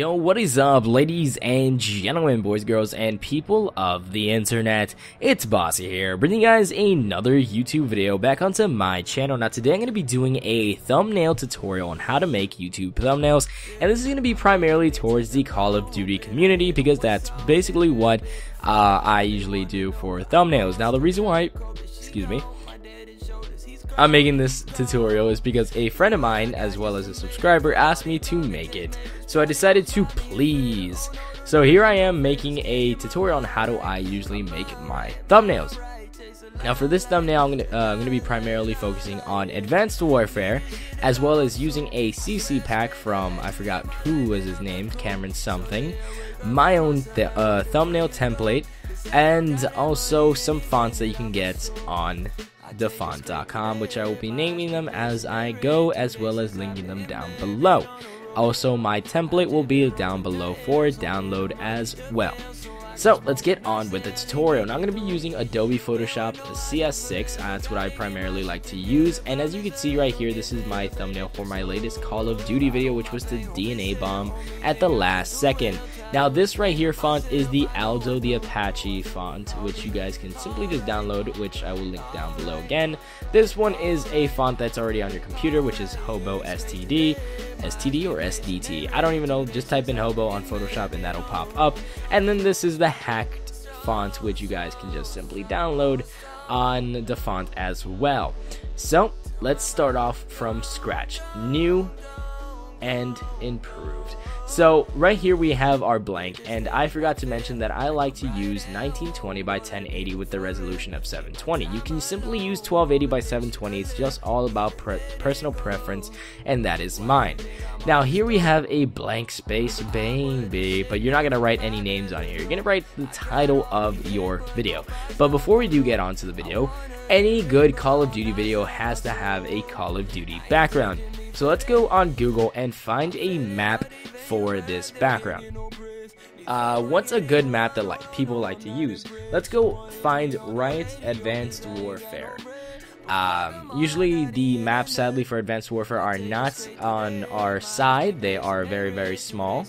Yo, what is up, ladies and gentlemen, boys, girls, and people of the internet? It's Bassi here, bringing you guys another YouTube video back onto my channel. Now, today I'm going to be doing a thumbnail tutorial on how to make YouTube thumbnails, and this is going to be primarily towards the Call of Duty community, because that's basically what uh, I usually do for thumbnails. Now, the reason why, excuse me, I'm making this tutorial is because a friend of mine, as well as a subscriber, asked me to make it. So I decided to please. So here I am making a tutorial on how do I usually make my thumbnails. Now for this thumbnail, I'm gonna, uh, I'm gonna be primarily focusing on Advanced Warfare, as well as using a CC pack from, I forgot who was his name, Cameron something, my own th uh, thumbnail template, and also some fonts that you can get on dafont.com, which I will be naming them as I go, as well as linking them down below. Also, my template will be down below for download as well. So let's get on with the tutorial. Now I'm going to be using Adobe Photoshop CS6. Uh, that's what I primarily like to use. And as you can see right here, this is my thumbnail for my latest Call of Duty video, which was the DNA bomb at the last second. Now this right here font is the Aldo the Apache font, which you guys can simply just download, which I will link down below again. This one is a font that's already on your computer, which is Hobo STD. STD or SDT. I don't even know. Just type in Hobo on Photoshop and that'll pop up. And then this is the hacked font, which you guys can just simply download on the font as well. So let's start off from scratch. New and improved. So right here we have our blank and I forgot to mention that I like to use 1920 by 1080 with the resolution of 720. You can simply use 1280 by 720. It's just all about pre personal preference and that is mine. Now here we have a blank space baby, but you're not going to write any names on here. You're going to write the title of your video. But before we do get on to the video, any good Call of Duty video has to have a Call of Duty background. So let's go on Google and find a map for this background. Uh, what's a good map that like people like to use? Let's go find Riot Advanced Warfare. Um, usually the maps, sadly, for Advanced Warfare are not on our side. They are very, very small,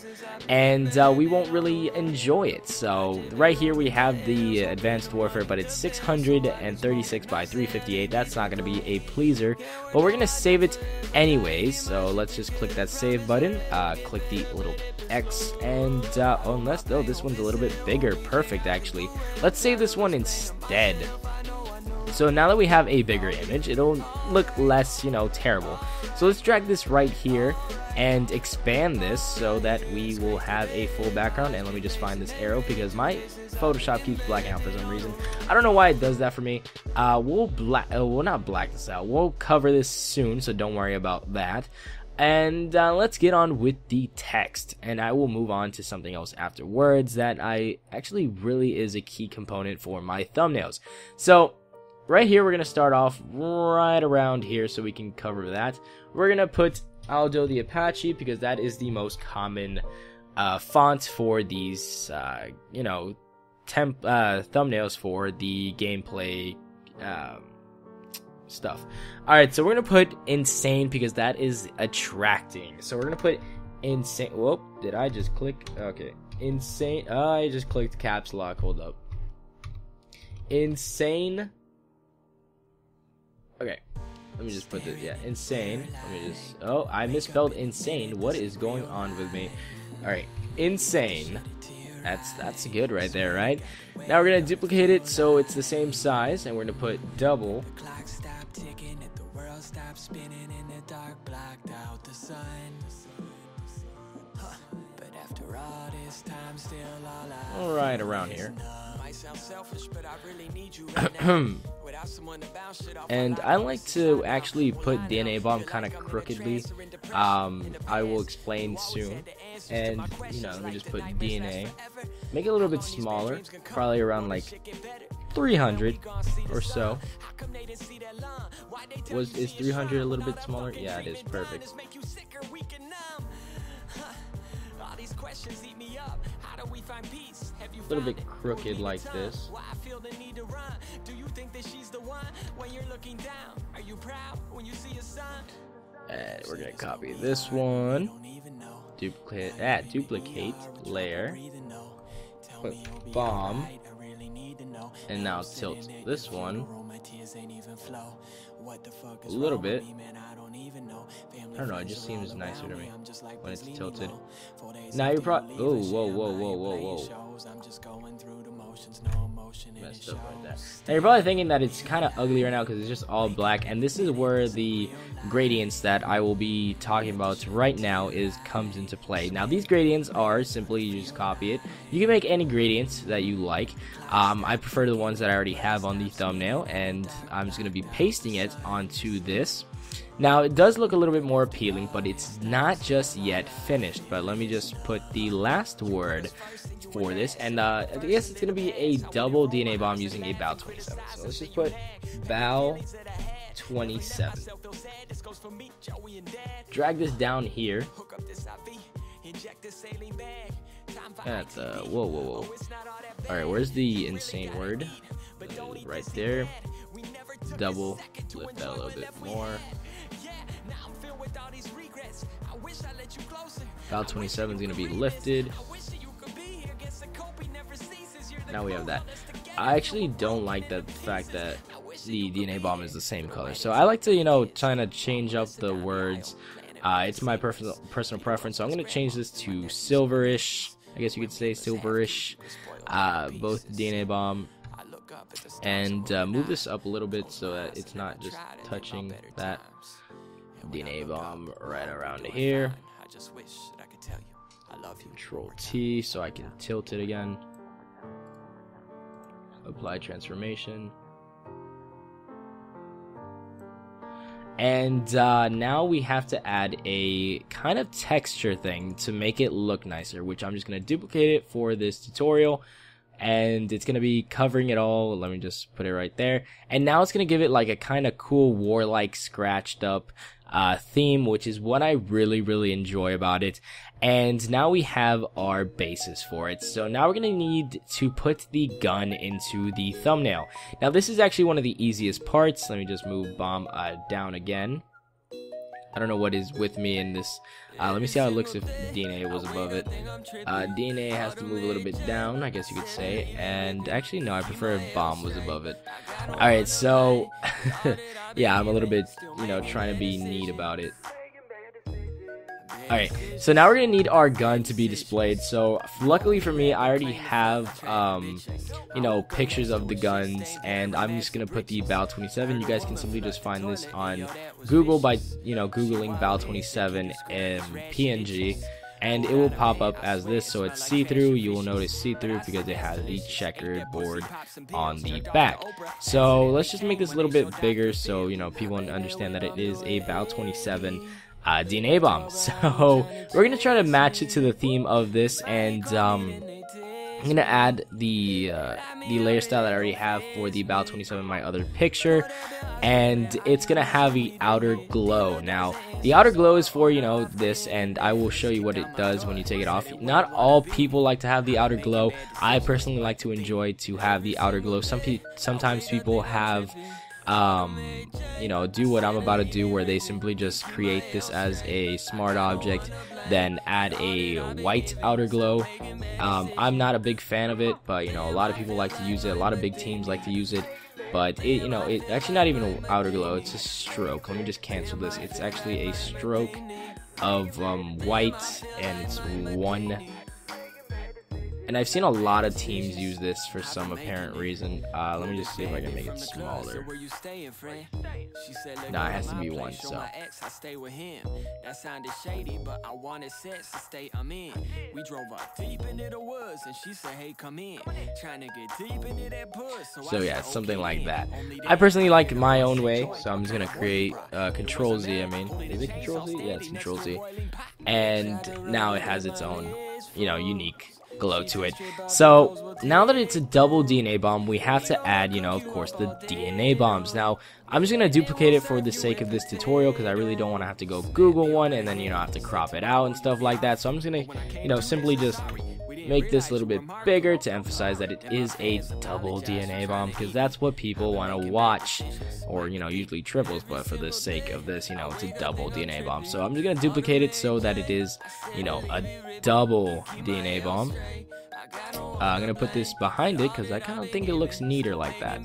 and uh, we won't really enjoy it. So right here we have the Advanced Warfare, but it's 636 by 358. That's not going to be a pleaser, but we're going to save it anyways. So let's just click that save button, uh, click the little X, and uh, unless, oh, this one's a little bit bigger. Perfect, actually. Let's save this one instead. So now that we have a bigger image, it'll look less, you know, terrible. So let's drag this right here and expand this so that we will have a full background. And let me just find this arrow because my Photoshop keeps blacking out for some reason. I don't know why it does that for me. Uh, we'll black, uh, we'll not black this out. We'll cover this soon, so don't worry about that. And uh, let's get on with the text. And I will move on to something else afterwards that I actually really is a key component for my thumbnails. So right here, we're going to start off right around here so we can cover that. We're going to put Aldo the Apache because that is the most common uh, font for these, uh, you know, temp uh, thumbnails for the gameplay um, stuff. Alright, so we're to put insane because that is attracting. So we're to put insane. Whoop, did I just click? Okay. Insane. I just clicked caps lock. Hold up. Insane Okay. Let me just put this. Yeah, insane. Let me just. Oh, I misspelled insane. What is going on with me? All right, insane. That's that's good right there, right? Now we're gonna duplicate it so it's the same size, and we're gonna put double. All right, around here. and I like to actually put DNA bomb kind of crookedly. Um, I will explain soon. And you know, let me just put DNA. Make it a little bit smaller, probably around like 300 or so. Was is 300 a little bit smaller? Yeah, it is perfect. A little bit crooked like this. And we're gonna copy this one. duplicate, ah, duplicate layer, put bomb, and now tilt this one. A little bit. I don't know, it just seems nicer to me when it's tilted. Now you're probably, oh, whoa, whoa, whoa, whoa, whoa. Messed up right there. Now you're probably thinking that it's kind of ugly right now because it's just all black, and this is where the gradients that I will be talking about right now is comes into play. Now these gradients are simply you just copy it. You can make any gradients that you like. Um, I prefer the ones that I already have on the thumbnail, and I'm just gonna be pasting it onto this. Now it does look a little bit more appealing, but it's not just yet finished. But let me just put the last word for this, and uh, I guess it's gonna be a double DNA bomb using a BAL 27. So let's just put BAL 27. Drag this down here. That's uh, whoa, whoa, whoa. All right, where's the insane word? Right there. Double lift that a little bit more. BAL 27 is going to be lifted. Now we have that. I actually don't like the fact that the DNA bomb is the same color. So I like to, you know, trying to change up the words. Uh, it's my personal personal preference. So I'm going to change this to silverish. I guess you could say silverish. Uh, both DNA bomb and uh, move this up a little bit so that it's not just touching that DNA bomb right around here. Control T so I can tilt it again. Apply transformation. And uh, now we have to add a kind of texture thing to make it look nicer, which I'm just going to duplicate it for this tutorial and it's going to be covering it all. Let me just put it right there. And now it's going to give it like a kind of cool warlike scratched up uh, theme, which is what I really, really enjoy about it. And now we have our basis for it. So now we're going to need to put the gun into the thumbnail. Now this is actually one of the easiest parts. Let me just move bomb uh, down again. I don't know what is with me in this. Uh, let me see how it looks if DNA was above it. Uh, DNA has to move a little bit down, I guess you could say. And actually, no, I prefer if bomb was above it. Alright, so, yeah, I'm a little bit, you know, trying to be neat about it. Alright, so now we're going to need our gun to be displayed. So, luckily for me, I already have, um, you know, pictures of the guns. And I'm just going to put the BAL 27. You guys can simply just find this on Google by, you know, Googling BAL 27 in PNG. And it will pop up as this, so it's see-through. You will notice see-through because it has the checkered board on the back. So let's just make this a little bit bigger so, you know, people understand that it is a BAL 27 uh, DNA bomb. So we're gonna try to match it to the theme of this, and um, I'm gonna add the uh, the layer style that I already have for the BAL 27 my other picture, and it's gonna have the outer glow. Now the outer glow is for you know this, and I will show you what it does when you take it off. Not all people like to have the outer glow. I personally like to enjoy to have the outer glow. Some pe sometimes people have um, you know, do what I'm about to do, where they simply just create this as a smart object, then add a white outer glow. Um, I'm not a big fan of it, but you know, a lot of people like to use it. A lot of big teams like to use it. But it, you know, it actually not even an outer glow. It's a stroke. Let me just cancel this. It's actually a stroke of um, white, and it's one and I've seen a lot of teams use this for some apparent reason. Uh, let me just see if I can make it smaller. Nah, it has to be one, so. That sounded shady, but I wanted sex to stay I'm in. We drove up deep into the woods and she said, hey, come in. To. So, yeah, something like that. I personally like my own way, so I'm just gonna create uh, Control Z, I mean. Is it Control Z? Yeah, it's Control Z. And now it has its own, you know, unique glow to it. So now that it's a double DNA bomb, we have to add, you know, of course, the DNA bombs. Now, I'm just going to duplicate it for the sake of this tutorial because I really don't want to have to go Google one and then, you know, have to crop it out and stuff like that. So I'm just going to, you know, simply just make this a little bit bigger to emphasize that it is a double DNA bomb because that's what people want to watch or you know usually triples but for the sake of this you know it's a double DNA bomb. So I'm just gonna duplicate it so that it is you know a double DNA bomb. uh, I'm gonna put this behind it because I kind of think it looks neater like that.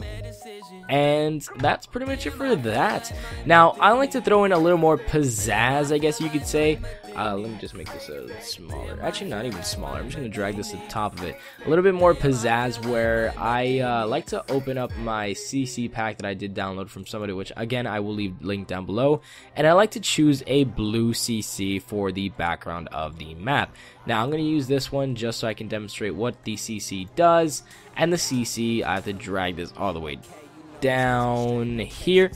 and that's pretty much it for that. Now, I like to throw in a little more pizzazz, I guess you could say. Uh, let me just make this a smaller. Actually, not even smaller. I'm just going to drag this to the top of it. A little bit more pizzazz where I uh, like to open up my CC pack that I did download from somebody, which again, I will leave link down below. And I like to choose a blue CC for the background of the map. Now, I'm going to use this one just so I can demonstrate what the CC does. And the CC, I have to drag this all the way down here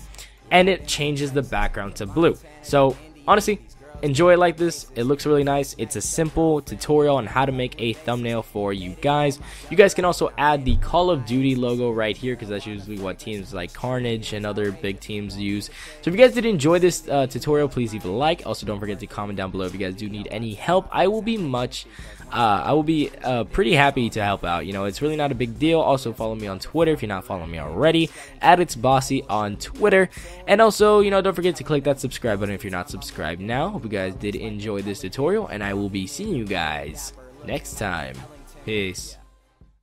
and it changes the background to blue. So honestly, enjoy it like this. It looks really nice. It's a simple tutorial on how to make a thumbnail for you guys. You guys can also add the Call of Duty logo right here because that's usually what teams like Karnage and other big teams use. So if you guys did enjoy this uh, tutorial, please leave a like. Also, don't forget to comment down below if you guys do need any help. I will be much uh, I will be uh, pretty happy to help out. You know, it's really not a big deal. Also, follow me on Twitter if you're not following me already. At It's Bassi on Twitter. And also, you know, don't forget to click that subscribe button if you're not subscribed now. Hope guys did enjoy this tutorial, and I will be seeing you guys next time. Peace.